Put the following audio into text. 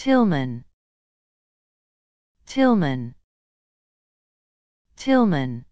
Tillman. Tillman. Tillman.